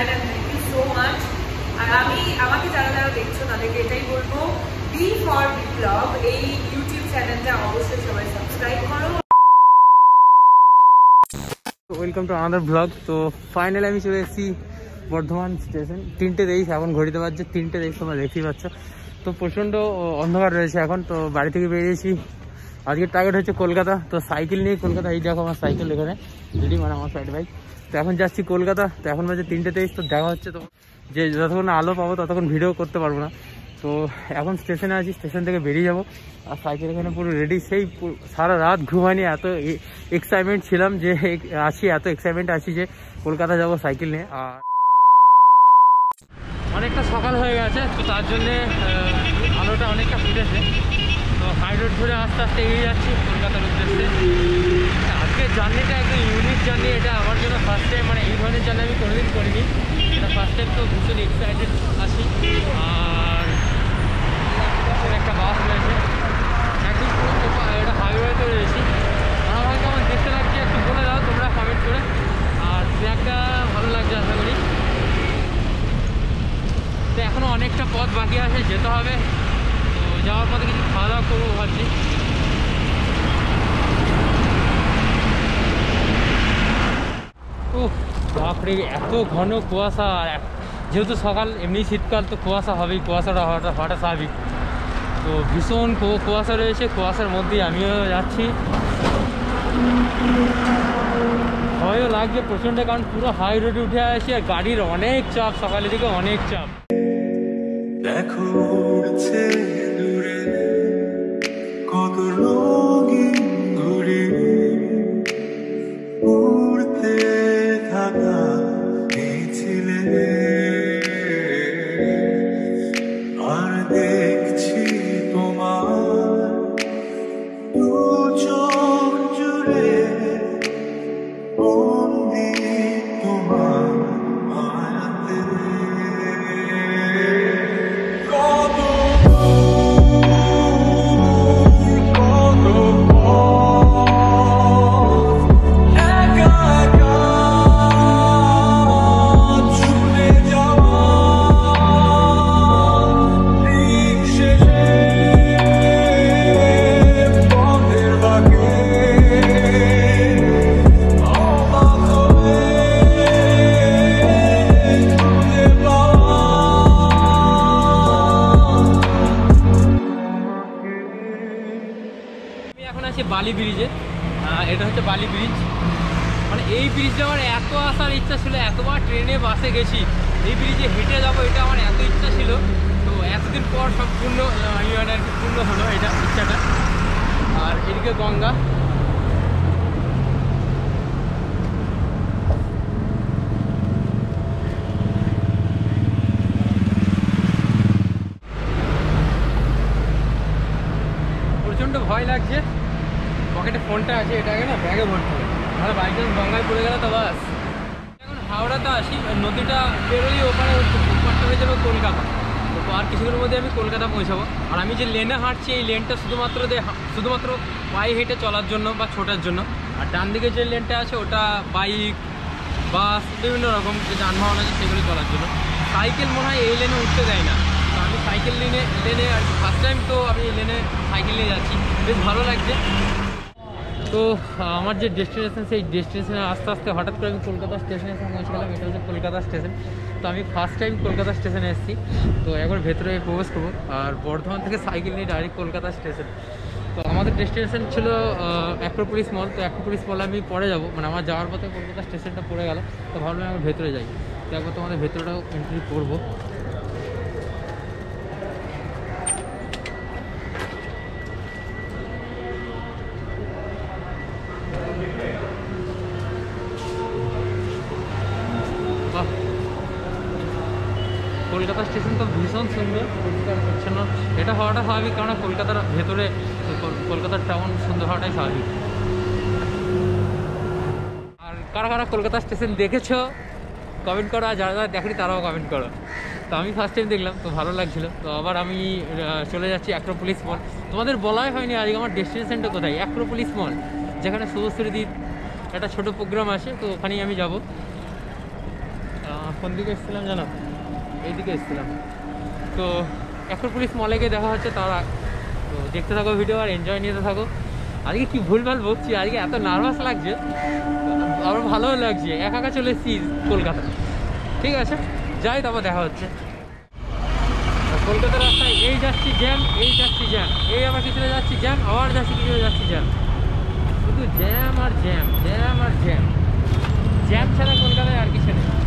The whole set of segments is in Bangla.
That and thank you so much আর আমি, আমাকে যারা যারা দেখছ, তাদেরকে এটাই বলব বি ফর বিপ্লব এই ইউটিউব চ্যানেলটা অবশ্যই সবাই সাবস্ক্রাইব করো। ওয়েলকাম টু আমাদের ব্লগ তো ফাইনালি আমি চলে এসেছি বর্ধমান স্টেশন তিনটে তেইশ, এখন ঘড়িতে বাজছে, তিনটে তেইশ তোমরা দেখতেই পাচ্ছ। তো, প্রচণ্ড অন্ধকার রয়েছে এখন। তো, বাড়ি থেকে বেরিয়েছি। আজকের টার্গেট হচ্ছে কলকাতা। তো সাইকেল নিয়ে কলকাতা, এই দেখো আমার সাইকেল এখানে। রেডি মানে আমার সাইড বাইক তো এখন যাচ্ছি কলকাতা। তো এখন বাজে তিনটে তেইশ, তো দেখা হচ্ছে তো। যে যতক্ষণ আলো পাবো, ততক্ষণ ভিডিও করতে পারব না। তো এখন স্টেশনে আছি স্টেশন থেকে বেরিয়ে যাব। আর সাইকেল এখানে পুরো রেডি সেই সারা রাত ঘুমানি এত এক্সাইটমেন্ট ছিলাম যে আছি, এত এক্সাইটমেন্ট আছি যে কলকাতা যাব সাইকেল নিয়ে। আর অনেকটা সকাল হয়ে গেছে, তো তার জন্যে আলোটা অনেকটা ফুটেছে। তো হাই রোড ধরে আস্তে আস্তে এগিয়ে যাচ্ছি কলকাতার উদ্দেশ্যে। আজকের জার্নিটা একদম ইউনিক জার্নি, এটা আমার জন্য ফার্স্ট টাইম মানে এই ধরনের জার্নি আমি কোনোদিন করিনি। এটা ফার্স্ট টাইম তো ভীষণ এক্সাইটেড আছি। আর একটা বাস রয়েছে। একদম পুরো এটা হাইওয়েতে রয়েছি। আমার কেমন দেখতে লাগছে, একটু বলে দাও তোমরা কমেন্ট করে। আর ব্যাগটা ভালো লাগছে আশা করি। তো এখনও অনেকটা পথ বাকি আছে, যেতে হবে। যাওয়ার পথে কিছু খাওয়া দাওয়া করব ভাবছি। ও বাপরে, এত ঘন কুয়াশা, আর যেহেতু সকাল, এমনি শীতকাল, তো কুয়াশা হবেই, কুয়াশাটা হওয়াটা হওয়াটা স্বাভাবিক। তো ভীষণ কুয়াশা রয়েছে, কুয়াশার মধ্যেই আমিও যাচ্ছি। ভয়ও লাগছে প্রচণ্ড, কারণ পুরো হাই রোডে উঠে আসি, আর গাড়ির অনেক চাপ, সকালের দিকে অনেক চাপ। দেখো Longing বালি ব্রিজে এটা হচ্ছে বালি ব্রিজ মানে এই ব্রিজে আমার এত আসার ইচ্ছা ছিল এতবার ট্রেনে বাসে গেছি এই ব্রিজে হেঁটে যাব এটা আমার এত ইচ্ছা ছিল। তো এতদিন পর আহ, আমি মানে আর কি পূর্ণ হলো এটা ইচ্ছাটা। আর এদিকে গঙ্গা। প্রচণ্ড ভয় লাগছে। পকেটে ফোনটা আছে এটাকে না ব্যাগে ভরতে হবে। তাহলে বাই চান্স গঙ্গায় পড়ে গেলে তো বাস এখন হাওড়াতে আসি, নদীটা বেরোলেই ওখানে ওপারটা হয়ে যাবে কলকাতা। তো আর কিছুদিনের মধ্যে আমি কলকাতা পৌঁছাবো। আর আমি যে লেনে হাঁটছি, এই লেনটা শুধুমাত্র হা- শুধুমাত্র পায়ে হেঁটে চলার জন্য বা ছোটার জন্য। আর ডান দিকে যে লেনটা আছে, ওটা বাইক, বাস, বিভিন্ন রকম যে যানবাহন আছে, সেগুলো চলার জন্য। সাইকেল মনে হয় এই লেনে উঠতে দেয় না। তো আমি সাইকেল লেনে লেনে আর ফার্স্ট টাইম তো আমি এই লেনে সাইকেল নিয়ে যাচ্ছি। বেশ ভালো লাগছে। তো, আমার যে ডেস্টিনেশন সেই ডেস্টিনেশনে আস্তে আস্তে হঠাৎ করে আমি কলকাতা স্টেশনে এসে পৌঁছে গেলাম এটা হচ্ছে কলকাতা স্টেশন তো আমি ফার্স্ট টাইম কলকাতা স্টেশনে এসেছি। তো একবার ভেতরে প্রবেশ করব। আর বর্ধমান থেকে সাইকেল নিয়ে ডাইরেক্ট কলকাতা স্টেশন তো আমাদের ডেস্টিনেশন ছিল অ্যাক্রোপলিস মল তো অ্যাক্রোপলিস মলে আমি পরে যাব। মানে আমার যাওয়ার পথে কলকাতা স্টেশনটা পড়ে গেল। তো ভাবলাম আমি ভেতরে যাই। তো একবার তোমাদের ভেতরেটাও এন্ট্রি করব। কলকাতা স্টেশন তো ভীষণ সুন্দর। পরিষ্কার এটা হওয়াটা স্বাভাবিক কারণ কলকাতার ভেতরে কলকাতার টাউন সুন্দর হওয়াটাই স্বাভাবিক। আর কারা কারা কলকাতা স্টেশন দেখেছ? কমেন্ট করো, আর যারা যারা দেখেনি তারাও কমেন্ট করো। তো আমি ফার্স্ট টাইম দেখলাম, তো ভালো লাগছিল। তো আবার আমি চলে যাচ্ছি অ্যাক্রোপলিস মল তোমাদের বলাই হয়নি আজকে আমার ডেস্টিনেশনটা কোথায়? অ্যাক্রোপলিস মল যেখানে শুভশ্রীদির একটা ছোটো প্রোগ্রাম আছে, তো ওখানেই আমি যাব। কোন দিকে এসেছিলাম জানো? এইদিকে এসেছিলাম। তো এখন পুলিশ মলে গিয়ে দেখা হচ্ছে, তারা তো দেখতে থাকো ভিডিও আর এনজয় নিতে থাকো। আজকে কি ভুলভাল বকছি, আজকে এত নার্ভাস লাগছে আবার ভালোও লাগছে। একা একা চলে এসেছি কলকাতা ঠিক আছে, যাই তারপর দেখা হচ্ছে। কলকাতার রাস্তায় এই যাচ্ছি জ্যাম এই যাচ্ছি জ্যাম এই আবার কিছুটা যাচ্ছি জ্যাম আবার যাচ্ছি কিছুটা যাচ্ছি জ্যাম শুধু জ্যাম আর জ্যাম জ্যাম আর জ্যাম জ্যাম ছাড়া কলকাতায় আর কিছু নেই।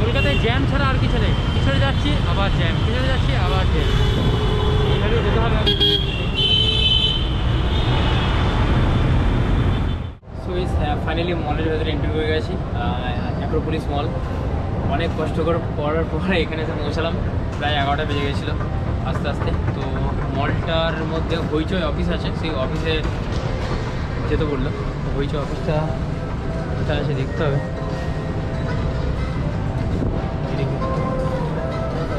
কলকাতায় জ্যাম ছাড়া আর কিছু নেই। পিছনে যাচ্ছি, আবার জ্যাম। পিছনে যাচ্ছি, আবার জ্যাম। এইভাবে যেতে হবে সো ইস ফাইনালি মলের ভেতরে এন্ট্রি হয়ে গেছি। অ্যাক্রোপলিস মল অনেক কষ্ট করে করার পরে এখানে এসে পৌঁছালাম। প্রায় এগারোটা বেজে গেছিল আস্তে আস্তে। তো মলটার মধ্যে হইচই অফিস আছে। সেই অফিসে যেতে বলল। তো হইচই অফিসটা কোথায় আছে দেখতে হবে।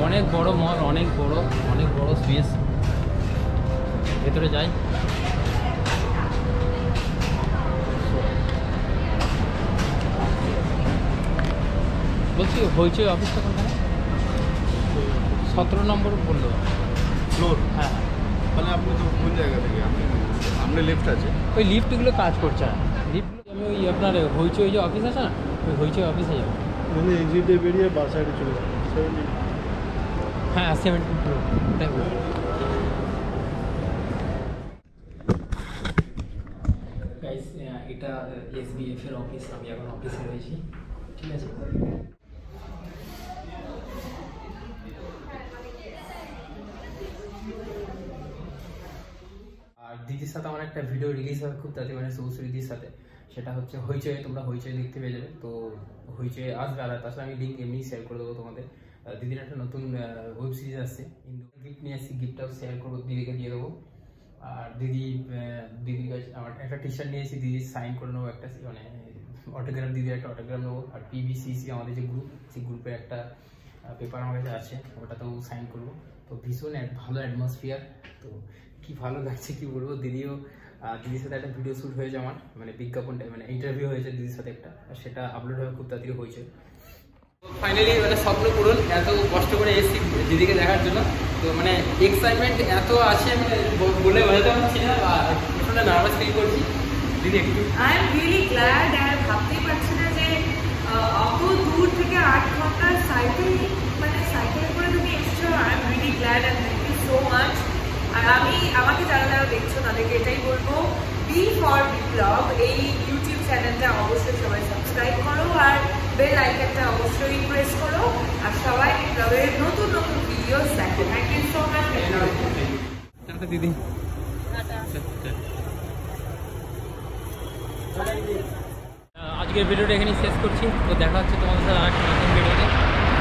অনেক বড় মল অনেক বড় অনেক বড় স্পেস ভেতরে যাই। বলছি হইচই অফিসটা কোনখানে? সতেরো নম্বর বলল। ফ্লোর হ্যাঁ। তাহলে আপনি তো কোন জায়গা থেকে? আপনি সামনে লিফট আছে। ওই লিফটগুলো কাজ করছে। না লিফটগুলো আমি ওই আপনার হইচই যে অফিস আছে না ওই হইচই অফিসে যাব। মানে এক্সিট বেরিয়ে বাস সাইডে চলে যাবে। হ্যাঁ সেভেন্টি আহ, এটা এসবিএফ এর অফিস আমি এখন অফিসে রয়েছি। ঠিক আছে? আর দিদির সাথে আমার একটা ভিডিও রিলিজ হবে খুব তাড়াতাড়ি মানে সৌসু দিদির সাথে। সেটা হচ্ছে হইচই তোমরা হইচই দেখতে পেয়ে যাবে। তো হইচই আসবে আর তাছাড়া আমি লিঙ্ক এমনি শেয়ার করে দেবো তোমাদের। দিদির একটা নতুন ওয়েব সিরিজ আসছে গিফট নিয়ে আসছি গিফটটাও শেয়ার করব, দিদিকে দিয়ে দেবো। আর দিদি দিদির কাছে আমার একটা টি শার্ট নিয়ে এসেছি, দিদি সাইন করে নেব একটা মানে অটোগ্রাফ দিদির একটা অটোগ্রাফ নেব। আর পিবিসিসি আমাদের যে গ্রুপ সেই গ্রুপের একটা পেপার আমার কাছে আছে, ওটাতেও সাইন করব। তো ভীষণ ভালো অ্যাটমসফিয়ার তো কি ভালো লাগছে কি বলব, দিদিও দিদির সাথে একটা ভিডিও শ্যুট হয়েছে আমার মানে বিজ্ঞাপনটা মানে ইন্টারভিউ হয়েছে দিদির সাথে একটা আর সেটা আপলোড হবে খুব তাড়াতাড়ি হয়েছে। ফাইনালি মানে স্বপ্ন পূরণ এত কষ্ট করে এসেছি দিদিকে দেখার জন্য। তো মানে এক্সাইটমেন্ট এত আছে মানে বলে বোঝাতে পারছি না আর প্রচণ্ড নার্ভাস ফিল করছি। দিদি একটু আই এম রিয়েলি গ্ল্যাড আর ভাবতেই পারছি না যে অত দূর থেকে আট ঘণ্টার সাইকেল মানে সাইকেল করে তুমি এসছো। I am really glad and thank you so much আর আমি আমাকে যারা যারা দেখছ তাদেরকে এটাই বলব বি ফর বিপ্লব এই ইউটিউব চ্যানেলটা অবশ্যই সবাই সাবস্ক্রাইব করো আর বেল আইকনটা অবশ্যই প্রেস করো। আর সবাই বিপ্লবের নতুন নতুন ভিডিওস দেখো। থ্যাংক ইউ সো মাচ দিদি। আজকের ভিডিওটা এখানেই শেষ করছি। তো দেখা হচ্ছে তোমাদের সাথে আরেকটা নতুন ভিডিওতে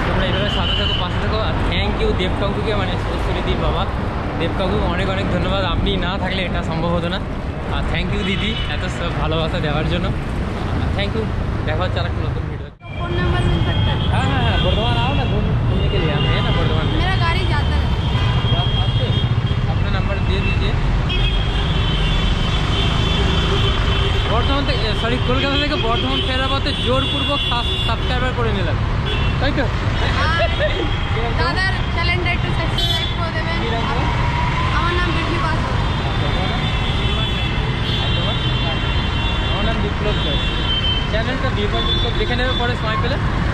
তোমরা এইভাবে সাথে থাকো পাশে থাকো আর থ্যাংক ইউ দেব মানে সরস্বতী দিদির বাবা। দেব কাকু অনেক অনেক ধন্যবাদ আপনি না থাকলে এটা সম্ভব হতো না আর থ্যাংক ইউ দিদি এত সব ভালোবাসা দেওয়ার জন্য থ্যাংক ইউ দেখা হচ্ছে আরেকটা নতুন ভিডিও फोन नंबर मिल सकता है हाँ हाँ हाँ बर्धमान आओ ना घूम- घूमने के लिए हम है ना बर्धमान में मेरा गाड़ी जाता है आप आपसे अपना नंबर दे दीजिए বর্ধমান থেকে সরি কলকাতা থেকে বর্ধমান ফেরার পথে জোরপূর্বক সাবস্ক্রাইবার করে নিলাম তাই তো আমার নাম বিপ্লব দাস চ্যানেলটা বিপ্লব বিপ্লব দেখে নেবে পরে সময় পেলে ঠিক আছে